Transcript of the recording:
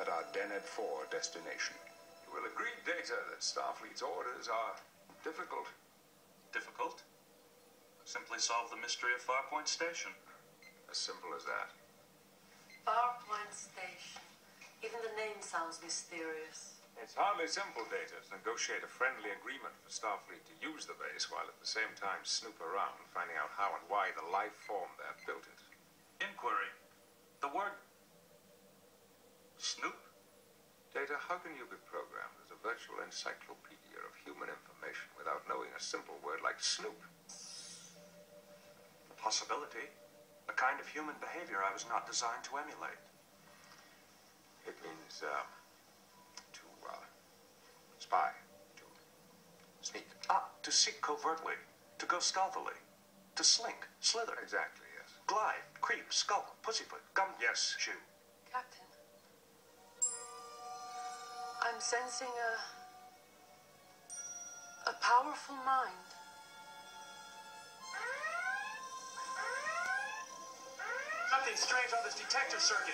at our Deneb 4 destination. You will agree, Data, that Starfleet's orders are difficult. Difficult? Simply solve the mystery of Farpoint Station. As simple as that. Farpoint Station. Even the name sounds mysterious. It's hardly simple, Data, to negotiate a friendly agreement for Starfleet to use the base while at the same time snoop around, finding out how and why the life form there built it. Inquiry. The word. Snoop? Data, how can you be programmed as a virtual encyclopedia of human information without knowing a simple word like snoop? A possibility. A kind of human behavior I was not designed to emulate. It means, uh, to, uh, spy, to sneak. Ah, to seek covertly. To go stealthily. To slink, slither. Exactly, yes. Glide, creep, skulk, pussyfoot, gum, yes, shoe. Captain. I'm sensing a. a powerful mind. Something strange on this detector circuit.